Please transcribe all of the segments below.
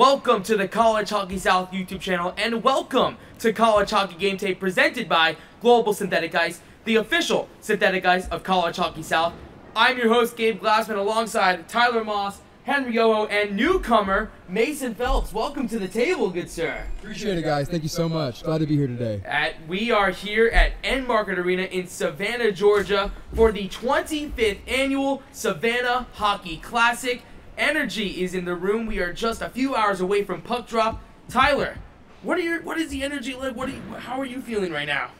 Welcome to the College Hockey South YouTube channel, and welcome to College Hockey GameDay presented by Global Synthetic Ice, the official synthetic ice of College Hockey South. I'm your host, Gabe Glassman, alongside Tyler Moss, Henry Yoho, and newcomer Mason Phelps. Welcome to the table, good sir. Appreciate it, guys. Thank you so much. Glad to be here today. At, we are here at Enmarket Arena in Savannah, Georgia for the 25th annual Savannah Hockey Classic. Energy is in the room. We are just a few hours away from puck drop. Tyler, what are your what is the energy like? What are you, how are you feeling right now?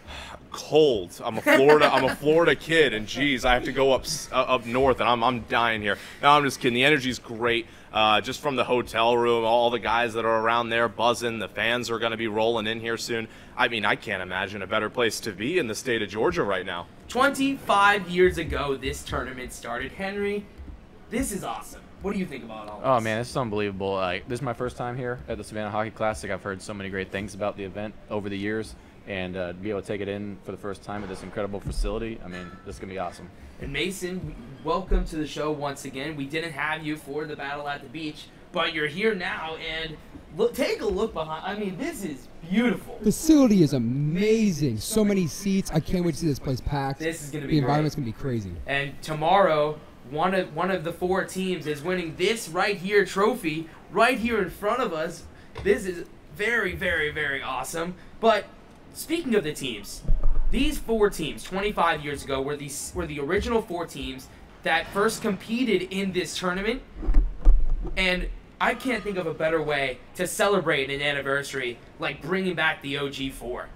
cold. I'm a Florida. I'm a Florida kid, and geez, I have to go up uh, up north, and I'm I'm dying here. No, I'm just kidding. The energy's great. Uh, just from the hotel room, all the guys that are around there buzzing. The fans are going to be rolling in here soon. I mean, I can't imagine a better place to be in the state of Georgia right now. 25 years ago, this tournament started. Henry, this is awesome. What do you think about all this? Oh man, this is unbelievable. Like this is my first time here at the Savannah Hockey Classic. I've heard so many great things about the event over the years, and uh, to be able to take it in for the first time at this incredible facility, I mean, this is gonna be awesome. And Mason, welcome to the show once again. We didn't have you for the battle at the beach, but you're here now, and look, take a look behind. I mean, this is beautiful. Facility is amazing. So many seats. I can't wait to see this place packed. This is gonna be the environment's great. gonna be crazy. And tomorrow, one of one of the four teams is winning this right here trophy right here in front of us. This is very, very, very awesome. But speaking of the teams, these four teams 25 years ago were these were the original four teams that first competed in this tournament. And I can't think of a better way to celebrate an anniversary like bringing back the OG four.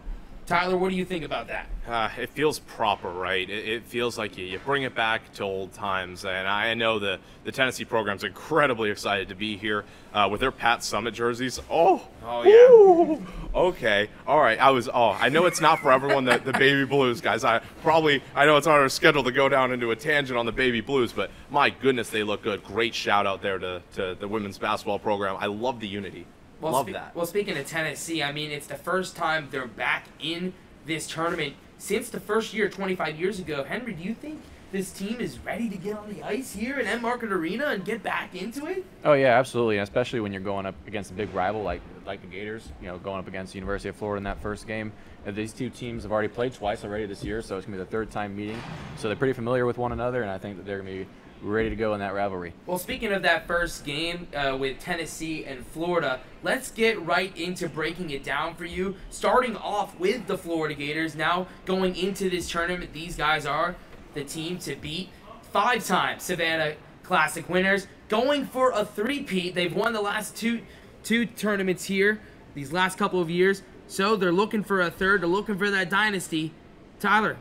Tyler, what do you think about that? Uh, it feels proper, right? It, it feels like you, you bring it back to old times. And I know the, the Tennessee program's incredibly excited to be here uh, with their Pat Summitt jerseys. Oh, Oh, yeah. Ooh, okay, all right. I was. Oh, I know it's not for everyone. The, the baby blues, guys. I probably. I know it's on our schedule to go down into a tangent on the baby blues, but my goodness, they look good. Great shout out there to, to the women's basketball program. I love the unity. Well, love that. Well, speaking of Tennessee, I mean, it's the first time they're back in this tournament since the first year, 25 years ago. Henry, do you think this team is ready to get on the ice here in Enmarket Arena and get back into it? Oh yeah, absolutely, and especially when you're going up against a big rival like like the Gators. You know, going up against the University of Florida in that first game. And these two teams have already played twice already this year, so it's gonna be the third time meeting. So they're pretty familiar with one another, and I think that they're gonna be ready to go in that rivalry. Well, speaking of that first game uh, with Tennessee and Florida, let's get right into breaking it down for you. Starting off with the Florida Gators, now going into this tournament, these guys are the team to beat. Five time Savannah Classic winners, going for a three-peat. They've won the last two two tournaments here, these last couple of years. So they're looking for a third. They're looking for that dynasty. Tyler,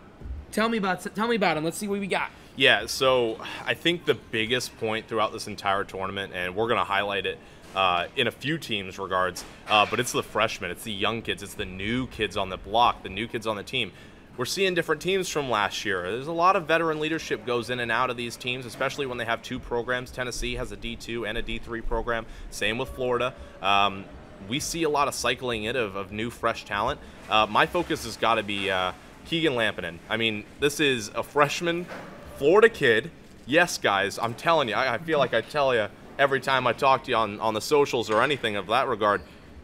tell me about tell me about them. Let's see what we got. Yeah, so I think the biggest point throughout this entire tournament, and we're going to highlight it uh, in a few teams' regards, uh, but it's the freshmen, it's the young kids, it's the new kids on the block, the new kids on the team. We're seeing different teams from last year. There's a lot of veteran leadership goes in and out of these teams, especially when they have two programs. Tennessee has a D2 and a D3 program. Same with Florida. Um, we see a lot of cycling in of, of new, fresh talent. Uh, my focus has got to be uh, Keegan Lampinen. I mean, this is a freshman Florida kid. Yes, guys, I'm telling you, I, I feel like I tell you every time I talk to you on, on the socials or anything of that regard.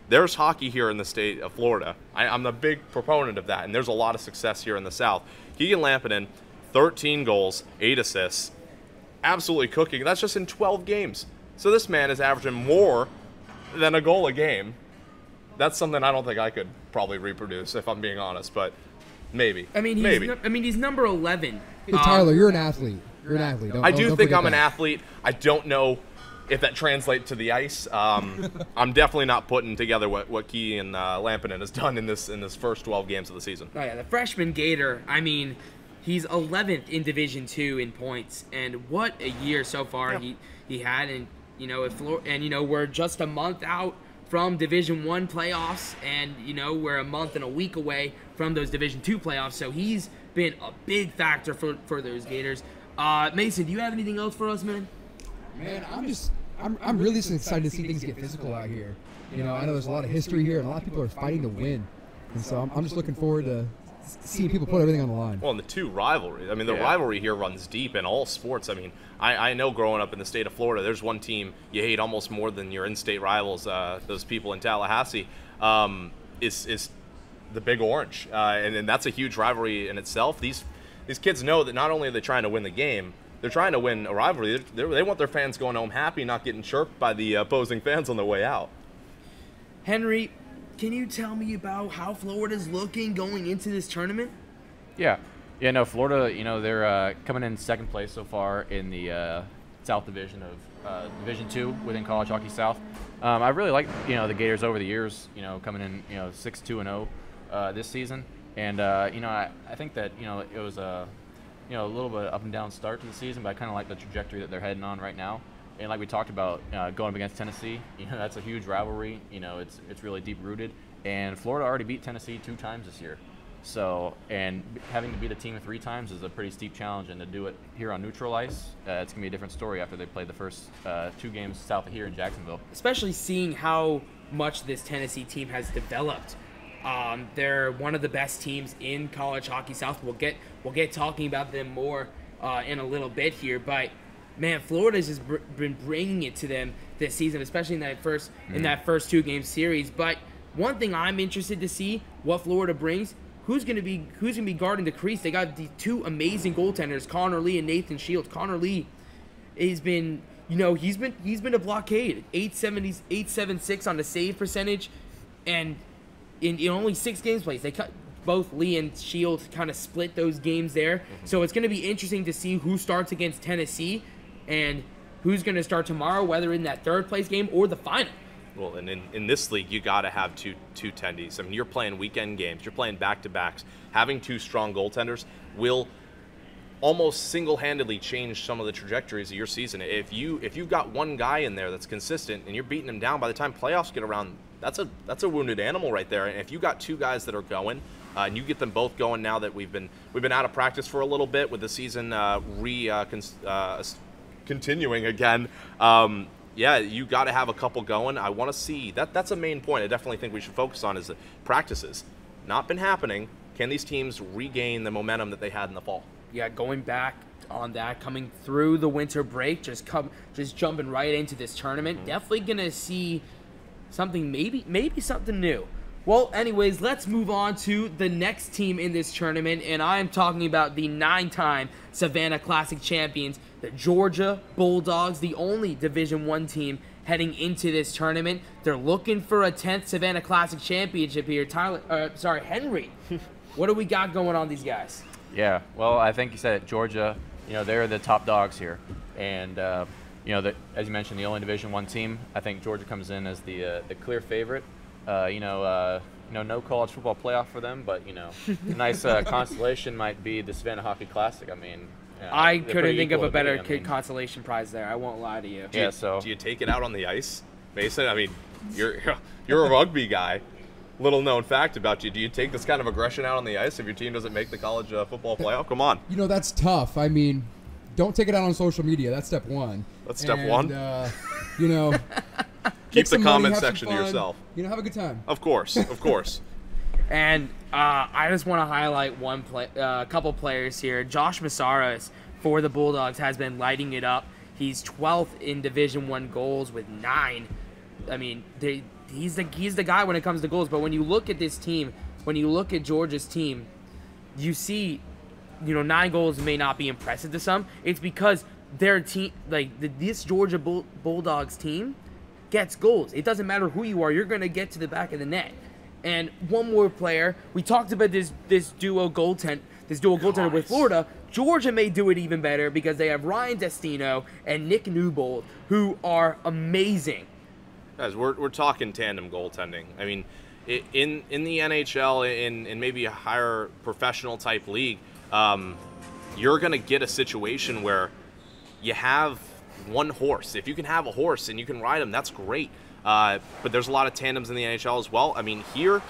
There's hockey here in the state of Florida. I, I'm a big proponent of that, and there's a lot of success here in the South. Keegan Lampinen, 13 goals, 8 assists, absolutely cooking. That's just in 12 games. So this man is averaging more than a goal a game. That's something I don't think I could probably reproduce, if I'm being honest, but maybe. I mean, he's maybe. nu- I mean, he's number 11. Hey, Um, Tyler, you're an athlete. You're an athlete. Don't, I don't- do don't think I'm an athlete. I don't know if that translates to the ice. Um, I'm definitely not putting together what what Keegan uh, Lampinen has done in this in this first 12 games of the season. Oh yeah, the freshman Gator. I mean, he's 11th in Division Two in points, and what a year so far Yeah. he he had. And you know, if Flor- and you know we're just a month out from Division One playoffs, and you know we're a month and a week away from those Division Two playoffs. So he's been a big factor for for those Gators. Uh, Mason, do you have anything else for us, man? Man, I'm just, I'm, I'm really just excited to see things get physical out here. You know, I know there's a lot of history here, and a lot of people are fighting to win, and so I'm, I'm just looking forward to seeing people put everything on the line. Well, and the two rivalries. I mean, the Yeah. rivalry here runs deep in all sports. I mean, I, I know growing up in the state of Florida, there's one team you hate almost more than your in-state rivals. Uh, those people in Tallahassee um, is is the Big Orange, uh, and, and that's a huge rivalry in itself. These these kids know that not only are they trying to win the game, they're trying to win a rivalry. They're, they're, they want their fans going home happy, not getting chirped by the opposing fans on their way out. Henry, can you tell me about how Florida's looking going into this tournament? Yeah, yeah. No, Florida. You know they're uh, coming in second place so far in the uh, South Division of uh, Division Two within College Hockey South. Um, I really like you know the Gators over the years. You know coming in you know six two and zero uh, this season, and uh, you know I, I think that you know it was a you know a little bit up and down start to the season, but I kind of like the trajectory that they're heading on right now. And like we talked about, uh, going up against Tennessee, you know that's a huge rivalry. You know it's it's really deep rooted, and Florida already beat Tennessee two times this year. So, and having to beat a team three times is a pretty steep challenge, and to do it here on neutral ice, uh, it's gonna be a different story after they played the first uh, two games south of here in Jacksonville. especially seeing how much this Tennessee team has developed. Um, they're one of the best teams in college hockey South. We'll get we'll get talking about them more uh, in a little bit here, but man, Florida's just br- been bringing it to them this season, especially in that first in that first two game series. But one thing I'm interested to see what Florida brings. Who's gonna be who's gonna be guarding the crease? They got the two amazing goaltenders, Connor Lee and Nathan Shields. Connor Lee he's been you know he's been he's been a blockade 870 876 on the save percentage and in, in only six games played they cut both lee and shields kind of split those games there mm-hmm. so it's going to be interesting to see who starts against tennessee and who's going to start tomorrow whether in that third place game or the final Well, and in, in this league, you got to have two two tendies. I mean, you're playing weekend games, you're playing back to backs. Having two strong goaltenders will almost single-handedly change some of the trajectories of your season. If you if you've got one guy in there that's consistent and you're beating him down, by the time playoffs get around, that's a that's a wounded animal right there. And if you got two guys that are going. Uh, and you get them both going now that we've been we've been out of practice for a little bit with the season uh, re uh, cons- uh, continuing again. Um, yeah, you got to have a couple going. I want to see that. That's a main point. I definitely think we should focus on is the practices. Not been happening. Can these teams regain the momentum that they had in the fall? yeah, going back on that, coming through the winter break, just come, just jumping right into this tournament. Definitely gonna see something, maybe, maybe something new. Well, anyways, let's move on to the next team in this tournament, and I am talking about the nine-time Savannah Classic champions, the Georgia Bulldogs, the only Division One team heading into this tournament. They're looking for a 10th Savannah Classic championship here. Tyler, uh, sorry, Henry. what do we got going on these guys? Yeah, well, I think you said it. Georgia, you know, they're the top dogs here, and uh, you know, the, as you mentioned, the only Division One team. I think Georgia comes in as the uh, the clear favorite. Uh, you know, uh, you know, no college football playoff for them, but you know, a nice uh, consolation might be the Savannah Hockey Classic. I mean, you know, I couldn't think of a better me. I mean, consolation prize there. I won't lie to you. Do you- Yeah, so- do you take it out on the ice, Mason? I mean, you're you're a rugby guy. Little known fact about you: Do you take this kind of aggression out on the ice if your team doesn't make the college uh, football playoff? Come on. You know that's tough. I mean, don't take it out on social media. That's step one. That's step And, one? Uh, you know, Keep the some money, comment section to yourself. You know, have a good time. Of course, of course. And uh, I just want to highlight one play, a uh, couple players here. Josh Massaras for the Bulldogs has been lighting it up. He's 12th in Division One goals with nine. I mean, they, he's the he's the guy when it comes to goals. But when you look at this team, when you look at Georgia's team, you see, you know, nine goals may not be impressive to some. It's because their team, like the, this Georgia Bull, Bulldogs team, gets goals. It doesn't matter who you are, you're gonna get to the back of the net. And one more player, we talked about this this duo goaltend, this dual goaltender with Florida. Georgia may do it even better because they have Ryan Destino and Nick Newbold, who are amazing. Guys, we're, we're talking tandem goaltending. I mean, in in the NHL, in, in maybe a higher professional type league, um, you're going to get a situation where you have one horse. If you can have a horse and you can ride him, that's great. Uh, but there's a lot of tandems in the NHL as well. I mean, here,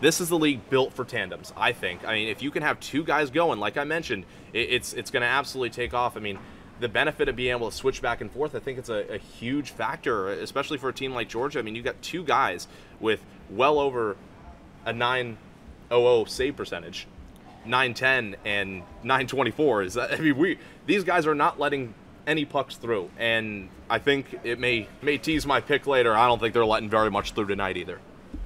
this is the league built for tandems. I think. I mean, if you can have two guys going, like I mentioned, it, it's it's going to absolutely take off. I mean, the benefit of being able to switch back and forth, I think it's a, a huge factor, especially for a team like Georgia. I mean, you got two guys with well over a 900 save percentage. 910 and 924. Is that I mean we these guys are not letting any pucks through, and I think it may may tease my pick later. I don't think they're letting very much through tonight either.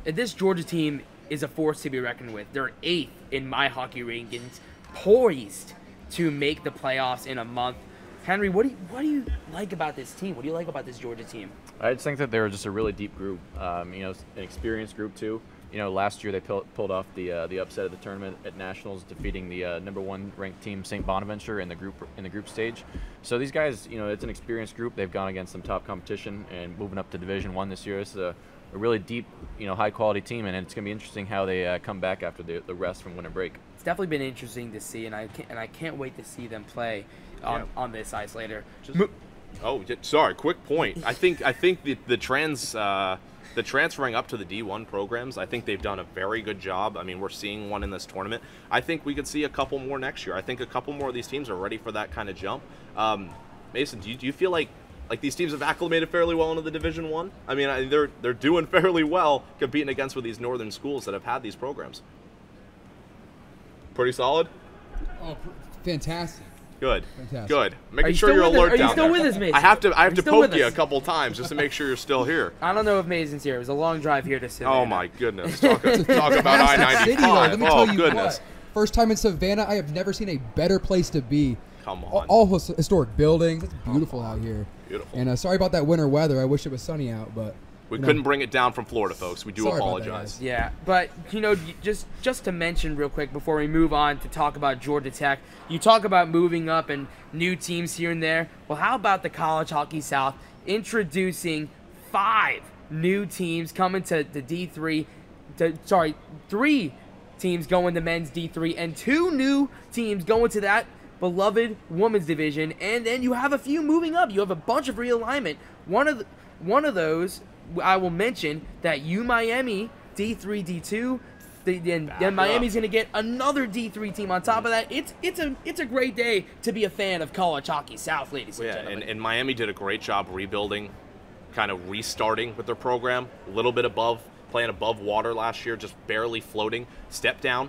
And this Georgia team is a force to be reckoned with. They're eighth in my hockey rankings, poised to make the playoffs in a month. Henry, what do you, what do you like about this team? What do you like about this Georgia team? I just think that they're just a really deep group. Um, you know, an experienced group too. You know, last year they pull, pulled off the uh, the upset of the tournament at nationals, defeating the uh, number one ranked team St. Bonaventure in the group in the group stage. So these guys, you know, it's an experienced group. They've gone against some top competition and moving up to Division One this year. It's a, a really deep, you know, high quality team, and it's going to be interesting how they uh, come back after the, the rest from winter break. It's definitely been interesting to see, and I can't, and I can't wait to see them play on, Yeah. on this ice later. Just- Mo- Oh, sorry. Quick point. I think I think the the trans uh, the transferring up to the D1 programs. I think they've done a very good job. I mean, we're seeing one in this tournament. I think we could see a couple more next year. I think a couple more of these teams are ready for that kind of jump. Um, Mason, do you, do you feel like like these teams have acclimated fairly well into the Division One? I? mean, I, they're they're doing fairly well competing against with these northern schools that have had these programs. Pretty solid. Oh, fantastic. Good. Fantastic. Good. Making you sure you're us? alert Are you down still there. with us, Mason? I have to. I have to poke you a couple times just to make sure you're still here. I don't know if Mason's here. It was a long drive here to Savannah. Oh my goodness! Talk, talk about I Fantastic ninety. Let me Oh tell you goodness! what. First time in Savannah, I have never seen a better place to be. Come on. all his- historic buildings. It's beautiful out here. Beautiful. And uh, sorry about that winter weather. I wish it was sunny out, but we you couldn't bring it down from Florida, folks. We do Sorry about that, apologize. Yeah, but you know, just just to mention real quick before we move on to talk about Georgia Tech, you talk about moving up and new teams here and there. Well, how about the College Hockey South introducing five new teams coming to the D3? To, sorry, three teams going to men's D3 and two new teams going to that beloved women's division, and then you have a few moving up. You have a bunch of realignment. One of the, one of those I will mention that U Miami D3 D2. Then, then Miami's gonna get another D3 team on top of that. It's it's a it's a great day to be a fan of college hockey South, ladies and Yeah, gentlemen. and, and Miami did a great job rebuilding, kind of restarting with their program. A little bit above, playing above water last year, just barely floating. Step down,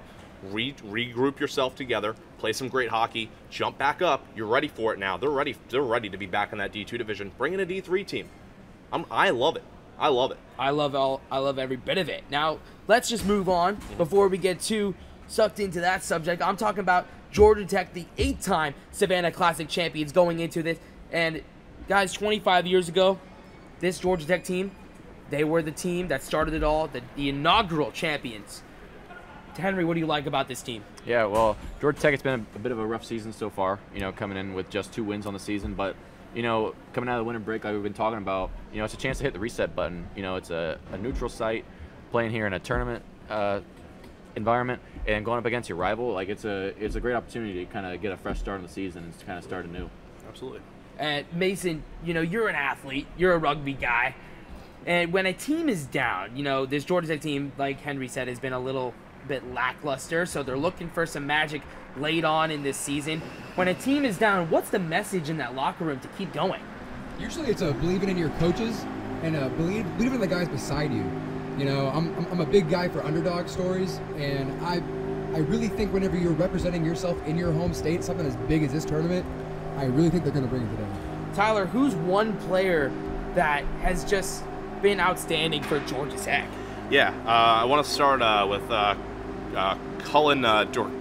re- regroup yourself together, play some great hockey, jump back up. You're ready for it now. They're ready. They're ready to be back in that D2 division. Bring in a D3 team. I'm, I love it. I love it. I love all I love every bit of it. Now let's just move on before we get too sucked into that subject. I'm talking about Georgia Tech, the eight-time Savannah Classic champions, going into this. And guys, 25 years ago, this Georgia Tech team, they were the team that started it all, the, the inaugural champions. Henry, what do you like about this team? Yeah, well, Georgia Tech, it's been a, a bit of a rough season so far, you know, coming in with just two wins on the season. But, you know, coming out of the winter break, like we've been talking about, you know, it's a chance to hit the reset button. You know, it's a, a neutral site, playing here in a tournament uh, environment, and going up against your rival. Like, it's a it's a great opportunity to kind of get a fresh start on the season and kind of start anew. Absolutely. And Mason, you know, you're an athlete, you're a rugby guy. And when a team is down, you know, this Georgia Tech team, like Henry said, has been a little bit lackluster. So they're looking for some magic late on in this season. When a team is down, what's the message in that locker room to keep going? Usually it's a believing in your coaches and uh, believe believing in the guys beside you. You know, I'm, I'm, I'm a big guy for underdog stories, and I I really think whenever you're representing yourself in your home state, something as big as this tournament, I really think they're going to bring it today. Tyler, who's one player that has just been outstanding for Georgia Tech? Yeah, uh, I want to start uh, with uh, uh, Cullen uh, Dor-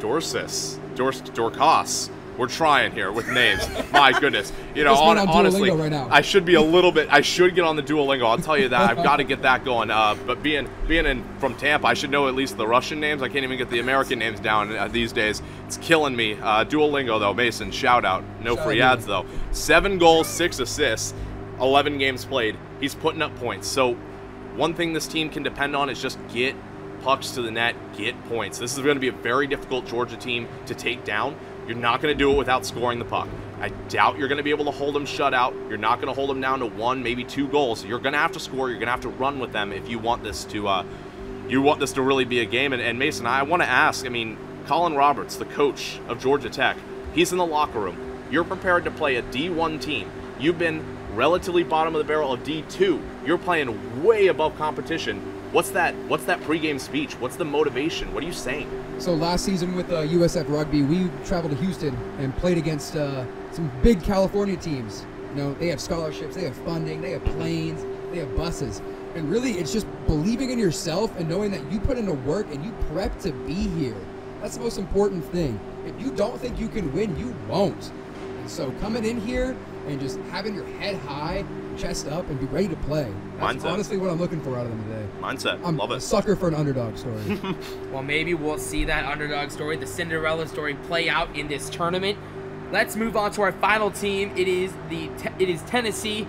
Dorsis, Dors- Dorcas. We're trying here with names. My goodness, you know, hon- on honestly, right now. I should be a little bit. I should get on the Duolingo. I'll tell you that. I've got to get that going. Uh, but being being in from Tampa, I should know at least the Russian names. I can't even get the American names down uh, these days. It's killing me. Uh, Duolingo though, Mason, shout out. No Shout free out. ads though. Seven goals, six assists, 11 games played. He's putting up points. So one thing this team can depend on is just get pucks to the net, get points. This is going to be a very difficult Georgia team to take down. You're not going to do it without scoring the puck. I doubt you're going to be able to hold them shut out. You're not going to hold them down to one, maybe two goals. You're going to have to score. You're going to have to run with them if you want this to, uh, you want this to really be a game. And, and Mason, I want to ask. I mean, Colin Roberts, the coach of Georgia Tech, he's in the locker room. You're prepared to play a D1 team. You've been relatively bottom of the barrel of D2. You're playing way above competition. What's that? What's that pregame speech? What's the motivation? What are you saying? So last season with uh, USF Rugby, we traveled to Houston and played against uh, some big California teams. You know, they have scholarships, they have funding, they have planes, they have buses. And really, it's just believing in yourself and knowing that you put into work and you prep to be here. That's the most important thing. If you don't think you can win, you won't. And so coming in here and just having your head high, chest up, and be ready to play. That's Mindset. honestly what I'm looking for out of them today. Mindset. I'm Love a it. sucker for an underdog story. Well, maybe we'll see that underdog story, the Cinderella story, play out in this tournament. Let's move on to our final team. It is the te- it is Tennessee,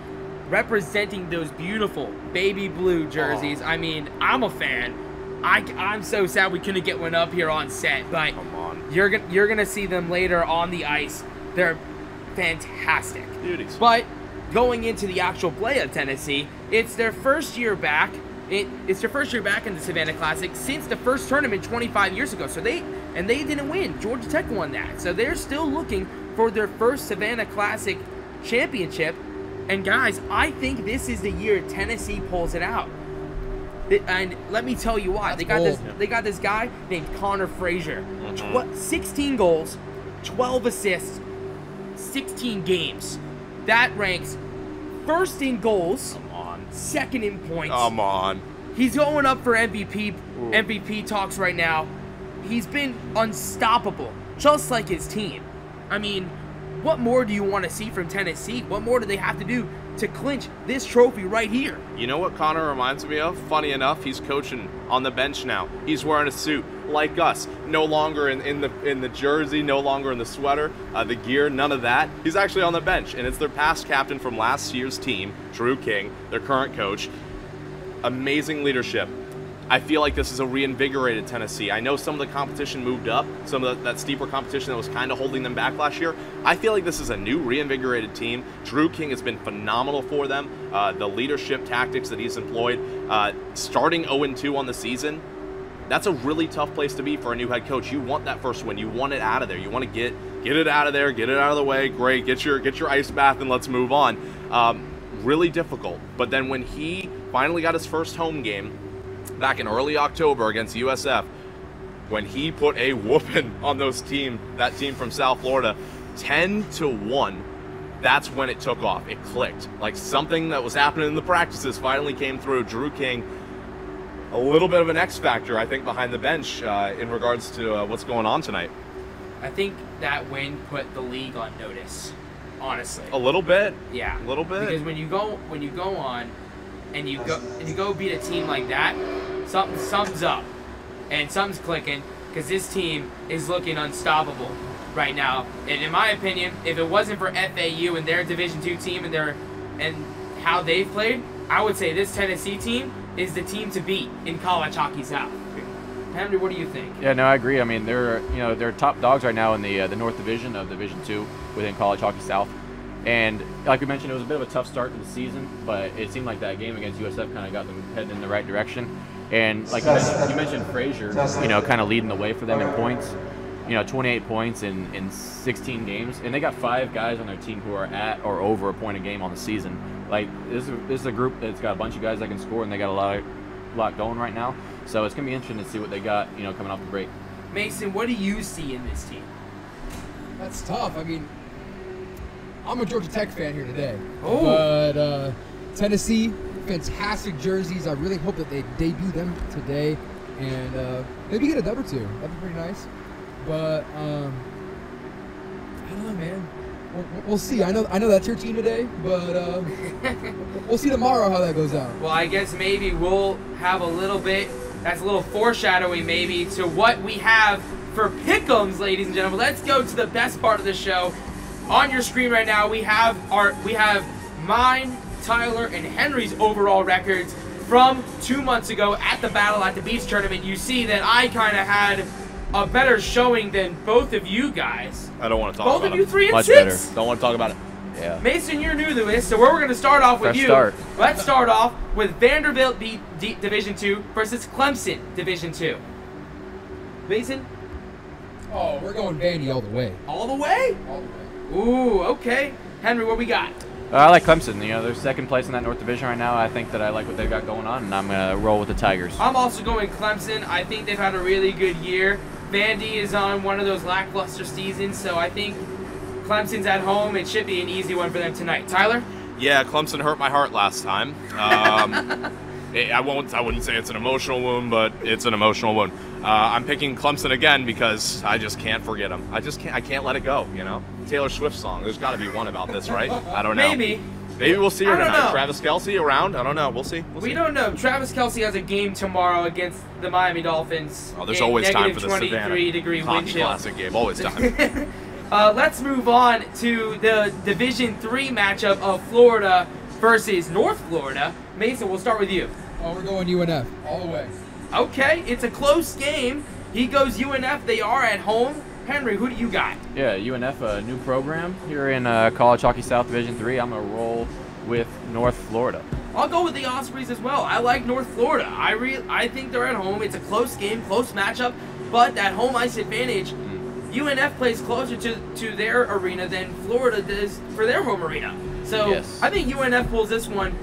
representing those beautiful baby blue jerseys. I mean, I'm a fan. I I'm so sad we couldn't get one up here on set, but Come on. you're gonna you're gonna see them later on the ice. They're fantastic. Beauties. But going into the actual play of Tennessee, it's their first year back. It, it's their first year back in the Savannah Classic since the first tournament 25 years ago. So they and they didn't win. Georgia Tech won that. So they're still looking for their first Savannah Classic championship. And guys, I think this is the year Tennessee pulls it out. And let me tell you why. That's they got this. They got this guy named Connor Frazier. Mhm. Tw- 16 goals, 12 assists, 16 games. That ranks first in goals, Come on. second in points. Come on. He's going up for MVP MVP talks right now. He's been unstoppable, just like his team. I mean, what more do you want to see from Tennessee? What more do they have to do to clinch this trophy right here? You know what Connor reminds me of? Funny enough, he's coaching on the bench now. He's wearing a suit like us. No longer in, in the in the jersey, no longer in the sweater, uh, the gear, none of that. He's actually on the bench, and it's their past captain from last year's team, Drew King, their current coach. Amazing leadership. I feel like this is a reinvigorated Tennessee. I know some of the competition moved up, some of the, that steeper competition that was kind of holding them back last year. I feel like this is a new reinvigorated team. Drew King has been phenomenal for them. Uh, the leadership tactics that he's employed, uh, starting 0-2 on the season, that's a really tough place to be for a new head coach. You want that first win. You want it out of there. You want to get get it out of there, get it out of the way. Great, get your get your ice bath and let's move on. Um, really difficult. But then when he finally got his first home game back in early October against USF, when he put a whooping on those team that team from South Florida, ten to one. That's when it took off. It clicked. Like something that was happening in the practices finally came through. Drew King a little bit of an X factor, I think, behind the bench uh, in regards to uh, what's going on tonight. I think that win put the league on notice. Honestly. A little bit. Yeah, A little bit. Because when you go when you go on, and you go and you go beat a team like that, something something's up, and something's clicking. Because this team is looking unstoppable right now. And in my opinion, if it wasn't for FAU and their Division two team and their and how they've played, I would say this Tennessee team is the team to beat in college hockey south. Henry, what do you think? Yeah, no, I agree. I mean, they're you know they're top dogs right now in the uh, the North Division of Division Two within College Hockey South, and like we mentioned, it was a bit of a tough start to the season, but it seemed like that game against USF kind of got them heading in the right direction. And like you mentioned, you mentioned Frazier, you know, kind of leading the way for them in points. You know, 28 points in, in 16 games, and they got five guys on their team who are at or over a point a game on the season. Like this is, this is a group that's got a bunch of guys that can score, and they got a lot of, lot going right now. So it's gonna be interesting to see what they got, you know, coming off the break. Mason, what do you see in this team? That's tough. I mean, I'm a Georgia Tech fan here today. Oh. But uh, Tennessee, fantastic jerseys. I really hope that they debut them today and uh, maybe get a dub or two. That'd be pretty nice. But um, I don't know, man. We'll, we'll see. I know, I know that's your team today, but uh, we'll see tomorrow how that goes out. Well, I guess maybe we'll have a little bit. That's a little foreshadowing, maybe, to what we have for pickums, ladies and gentlemen. Let's go to the best part of the show. On your screen right now, we have our we have mine, Tyler, and Henry's overall records from two months ago at the Battle at the Beach tournament. You see that I kind of had a better showing than both of you guys. I don't want to talk Both about of you it. three and Much six. better. Don't want to talk about it. Yeah. Mason, you're new to this, so we're going to start off with Fresh you. start. Let's start off with Vanderbilt D- D- Division Two versus Clemson Division Two. Mason, Oh, we're going Vandy all the way. all the way. All the way. Ooh, okay. Henry, what we got? Uh, I like Clemson. You know, they're second place in that North Division right now. I think that I like what they've got going on, and I'm gonna roll with the Tigers. I'm also going Clemson. I think they've had a really good year. Vandy is on one of those lackluster seasons, so I think Clemson's at home. It should be an easy one for them tonight. Tyler? Yeah, Clemson hurt my heart last time. Um, it, I won't. I wouldn't say it's an emotional wound, but it's an emotional wound. Uh, I'm picking Clemson again because I just can't forget them. I just can't. I can't let it go. You know, Taylor Swift song. There's got to be one about this, right? I don't know. Maybe. Maybe we'll see her tonight. know. Travis Kelce around. I don't know. We'll see. We'll We see. don't know. Travis Kelce has a game tomorrow against the Miami Dolphins. Oh, there's always time for negative the 23 Savannah degree wind Hockey chill. Classic game. Always time. Uh, let's move on to the Division Three matchup of Florida versus North Florida. Mason, we'll start with you. Oh, we're going UNF all the way. Okay, it's a close game. He goes UNF. They are at home. Henry, who do you got? Yeah, UNF, a new program here in uh, College Hockey South Division Three. I'm gonna roll with North Florida. I'll go with the Ospreys as well. I like North Florida. I re- I think they're at home. It's a close game, close matchup, but that home ice advantage. UNF plays closer to, to their arena than Florida does for their home arena. So Yes. I think UNF pulls this one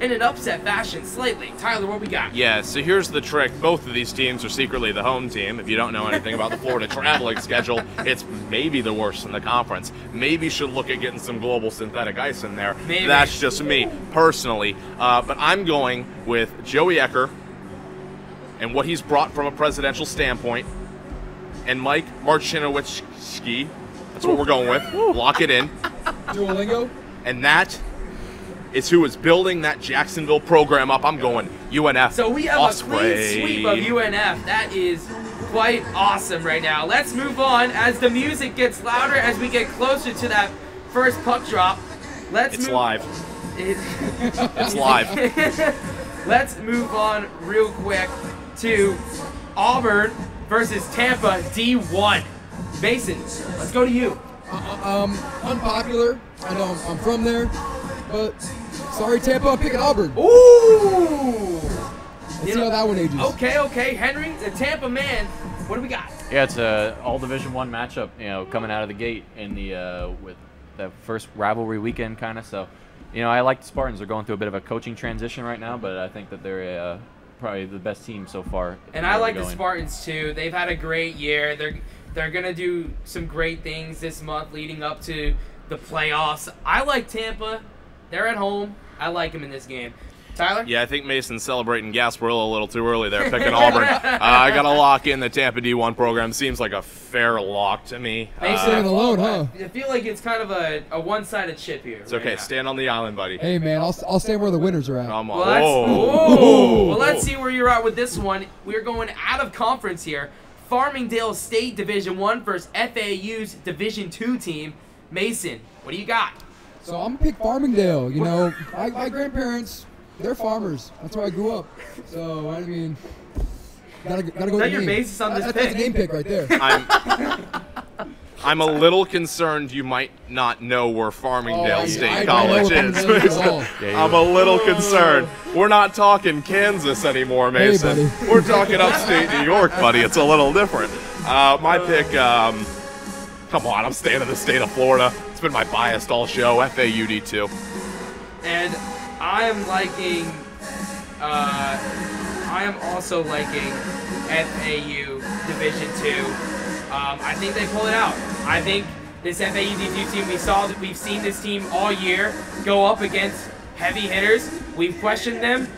in an upset fashion slightly. Tyler, what we got? Yeah, so here's the trick. Both of these teams are secretly the home team. If you don't know anything about the Florida traveling schedule, it's maybe the worst in the conference. Maybe should look at getting some global synthetic ice in there. Maybe. That's just me, personally. Uh, but I'm going with Joey Ecker and what he's brought from a presidential standpoint, and Mike Marchinowicz. That's what we're going with. Lock it in. Duolingo. And that is who is building that Jacksonville program up. I'm going UNF. So we have Osprey. a clean sweep of UNF. That is quite awesome right now. Let's move on as the music gets louder as we get closer to that first puck drop. Let's It's move- live. It- It's live. Let's move on real quick to Auburn versus Tampa D1. Mason, let's go to you. Uh, um, unpopular. I know I'm, I'm from there, but sorry, Tampa. I'm picking Auburn. Ooh! Let's see how that one ages. Okay, okay. Henry, the Tampa man, what do we got? Yeah, it's a all Division One matchup. You know, coming out of the gate in the uh, with the first rivalry weekend, kind of. So, you know, I like the Spartans. They're going through a bit of a coaching transition right now, but I think that they're uh, probably the best team so far. And I like they're the. Spartans too. They've had a great year. They're they're gonna do some great things this month leading up to the playoffs. I like Tampa. They're at home. I like him in this game. Tyler? Yeah, I think Mason's celebrating Gasparilla a little too early there, picking Auburn. Uh, I got to lock in the Tampa D1 program. Seems like a fair lock to me. Mason, Uh, alone, huh? I feel like it's kind of a, a one-sided chip here. it's okay. Stand on the island, buddy. Hey man, I'll, I'll stand where the winners are at. Come on. Well, Whoa. Whoa. well, let's see where you're at with this one. We're going out of conference here. Farmingdale State Division One versus FAU's Division Two team. Mason, what do you got? So I'm gonna pick Farmingdale. You know, my, my grandparents, they're farmers. That's where I grew up. So I mean, gotta gotta go. Is that the your name. basis on this That- That's a game pick right there. I'm, I'm a little concerned you might not know where Farmingdale Oh, State I- I College know is. Farmingdale at all. Yeah, I'm a little concerned. We're not talking Kansas anymore, Mason. buddy. We're talking upstate New York, buddy. It's a little different. Uh, my pick, um, come on, I'm staying in the state of Florida. It's been my biased all show, FAUD2. And I am liking. Uh, I am also liking FAU Division Two. Um, I think they pull it out. I think this FAU D2 team we saw that we've seen this team all year go up against heavy hitters. We've questioned them,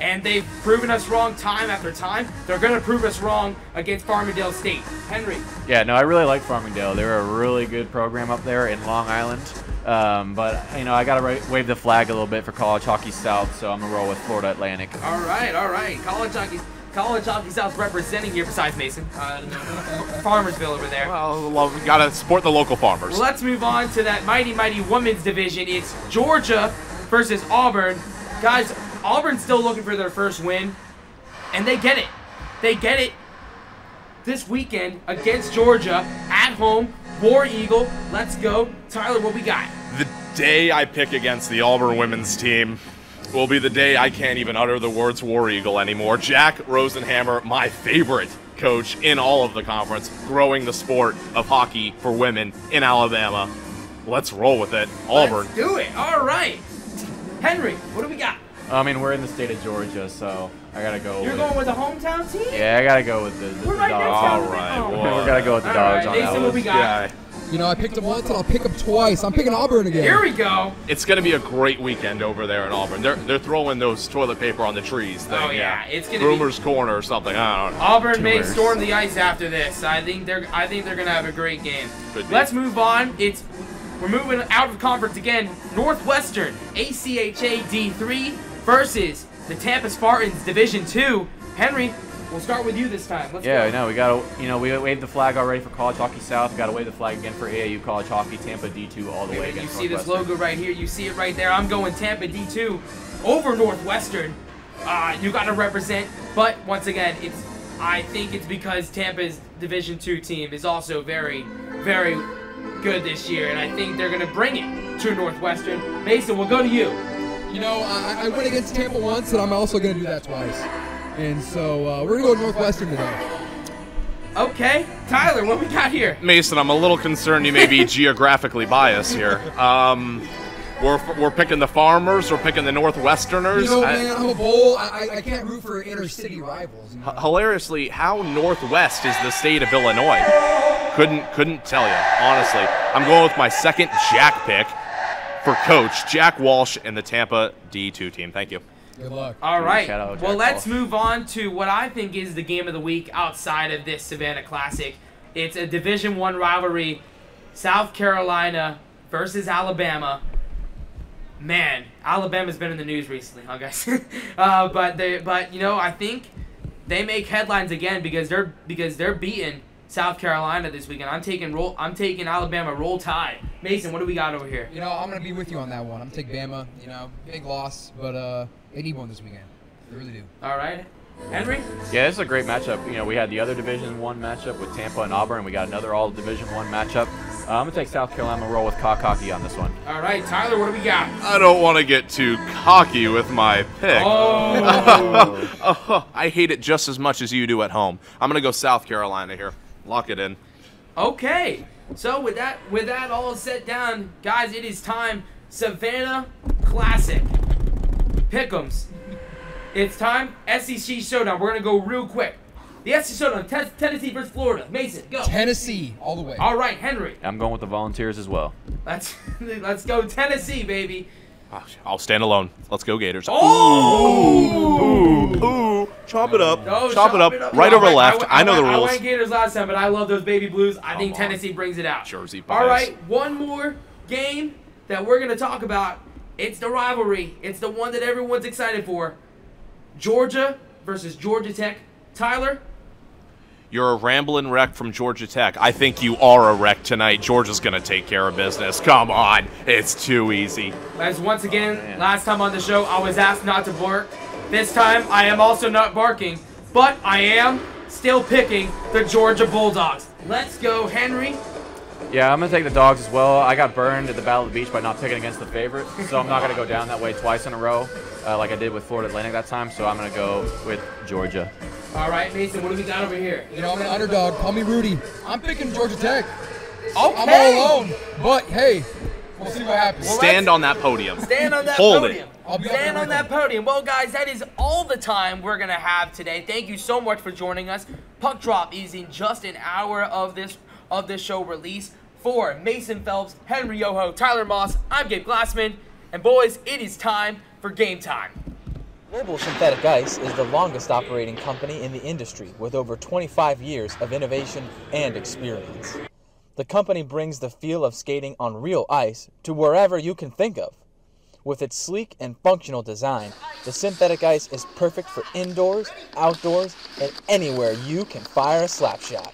and they've proven us wrong time after time. They're gonna prove us wrong against Farmingdale State. Henry, Yeah, no, I really like Farmingdale. They're a really good program up there in Long Island. Um, but you know, I gotta ra- wave the flag a little bit for College Hockey South, so I'm gonna roll with Florida Atlantic. All right, all right. College hockey, college hockey South representing here besides Mason, uh, Farmersville over there. Well, love, gotta support the local farmers. Well, let's move on to that mighty, mighty women's division. It's Georgia versus Auburn. Guys, Auburn's still looking for their first win, and they get it. They get it this weekend against Georgia at home. War Eagle, let's go. Tyler, what we got? The day I pick against the Auburn women's team will be the day I can't even utter the words War Eagle anymore. Jack Rosenhammer, my favorite coach in all of the conference, growing the sport of hockey for women in Alabama. Let's roll with it. Auburn. Let's do it. All right. Henry, what do we got? I mean, we're in the state of Georgia, so I gotta go. You're with, going with the hometown team? Yeah, I gotta go with the, the, We're the right next dogs. to All them. right, Oh. boy. we gotta go with the All dogs right, on Mason, that what one. we got? You know, I picked them once and I'll pick them twice. I'm picking Auburn again. Here we go. It's going to be a great weekend over there in Auburn. They're they're throwing those toilet paper on the trees thing. Oh, yeah, it's gonna be- Groomer's corner or something. I don't know. Auburn may storm the ice after this. I think they're I think they're gonna have a great game. Let's move on. It's we're moving out of conference again. Northwestern ACHA D3 versus the Tampa Spartans Division Two. Henry, we'll start with you this time. Let's Yeah, go. no, we gotta, you know, we waved the flag already for College Hockey South. We gotta wave the flag again for AAU College Hockey Tampa D2 all the way You see this logo right here. You see it right there. I'm going Tampa D2 over Northwestern. Uh, you got to represent, but once again, it's. I think it's because Tampa's Division Two team is also very, very good this year, and I think they're gonna bring it to Northwestern. Mason, we'll go to you. You know, I, I went against Tampa once, and I'm also going to do that twice. And so uh, we're going to go with Northwestern today. Okay, Tyler, what we got here? Mason, I'm a little concerned you may be geographically biased here. Um, we're, we're picking the farmers. We're picking the Northwesterners. You know, I- man, I'm a bull. I, I- I can't root for inner city rivals. You know? Hilariously, how northwest is the state of Illinois? Couldn't couldn't tell you honestly. I'm going with my second Jack pick for coach Jack Walsh and the Tampa D2 team. Thank you. Good luck. All right. Well, Jack let's Walsh. move on to what I think is the game of the week outside of this Savannah Classic. It's a Division One rivalry, South Carolina versus Alabama. Man, Alabama's been in the news recently, huh, guys? uh, but they, but you know, I think they make headlines again because they're because they're beating South Carolina this weekend. I'm taking roll. I'm taking Alabama roll tide. Mason, what do we got over here? You know, I'm going to be with you on that one. I'm going to take Bama. You know, big loss, but uh, they need one this weekend. They really do. All right, Henry. Yeah, this is a great matchup. You know, we had the other Division One matchup with Tampa and Auburn. We got another All Division One matchup. Uh, I'm gonna take South Carolina. I'm gonna roll with Cock Hockey on this one. All right, Tyler, what do we got? I don't want to get too cocky with my pick. Oh. Oh, I hate it just as much as you do at home. I'm gonna go South Carolina here. Lock it in. Okay. So with that with that all set down, guys, it is time. Savannah Classic. Pick'ems. It's time. SEC Showdown. We're gonna go real quick. The SEC Showdown. Ten- Tennessee versus Florida. Mason, go. Tennessee, all the way. All right, Henry. I'm going with the Volunteers as well. Let's let's go Tennessee, baby. Oh, I'll stand alone. Let's go Gators. Oh. Ooh, ooh, chop it up. No, chop it up. Right No, over I went- left. went- I, know went- the rules. I went Gators last time, but I love those baby blues. I think on. Tennessee brings it out. Jersey All bias. right, one more game that we're gonna talk about. It's the rivalry. It's the one that everyone's excited for. Georgia versus Georgia Tech. Tyler, You're a rambling wreck from Georgia Tech. I think you are a wreck tonight. Georgia's going to take care of business. Come on. It's too easy. as once again, last time on the show, I was asked not to bark. This time, I am also not barking, but I am still picking the Georgia Bulldogs. Let's go, Henry. Yeah, I'm gonna take the dogs as well. I got burned at the Battle of the Beach by not picking against the favorite, so I'm not gonna go down that way twice in a row, uh, like I did with Florida Atlantic that time. So I'm gonna go with Georgia. All right, Mason, what do we got over here? You know, I'm an underdog. Call me Rudy. I'm picking Georgia Tech. Okay. I'm all alone. But hey, we'll see what happens. Stand on that podium. Stand on that Hold it. podium. I'll be Stand on that podium. Well, guys, that is all the time we're gonna have today. Thank you so much for joining us. Puck drop is in just an hour of this of this show release. For Mason Phelps, Henry Yoho, Tyler Moss, I'm Gabe Glassman, and boys, it is time for game time. Global Synthetic Ice is the longest operating company in the industry with over 25 years of innovation and experience. The company brings the feel of skating on real ice to wherever you can think of. With its sleek and functional design, the synthetic ice is perfect for indoors, outdoors, and anywhere you can fire a slap shot.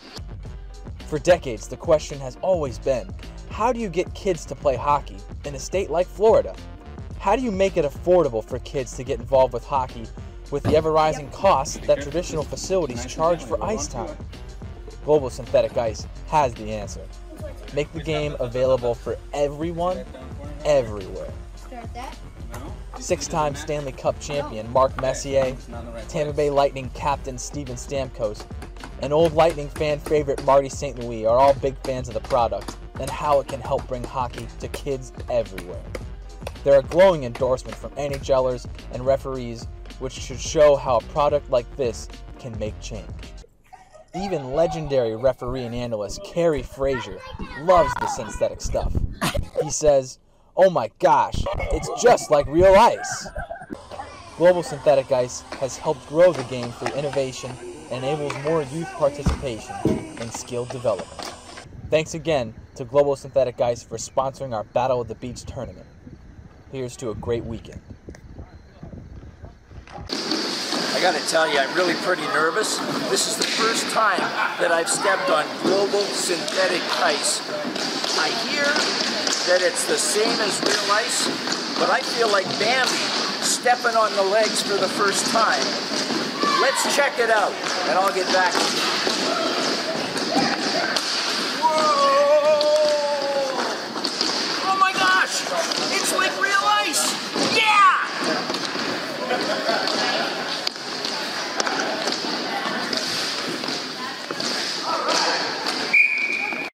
For decades, the question has always been how do you get kids to play hockey in a state like Florida? How do you make it affordable for kids to get involved with hockey with the ever rising costs that traditional facilities charge for ice time? Global Synthetic Ice has the answer. Make the game available for everyone, everywhere. Six time Stanley Cup champion Mark Messier, Tampa Bay Lightning captain Steven Stamkos, and old Lightning fan favorite Marty St. Louis are all big fans of the product and how it can help bring hockey to kids everywhere. There are glowing endorsements from NHLers and referees, which should show how a product like this can make change. Even legendary referee and analyst Kerry Fraser loves the synthetic stuff. He says, Oh my gosh, it's just like real ice. Global Synthetic Ice has helped grow the game through innovation and enables more youth participation and skill development. Thanks again to Global Synthetic Ice for sponsoring our Battle of the Beach tournament. Here's to a great weekend. I got to tell you, I'm really pretty nervous. This is the first time that I've stepped on global synthetic ice. I hear that it's the same as real ice, but I feel like Bambi stepping on the legs for the first time. Let's check it out, and I'll get back to you.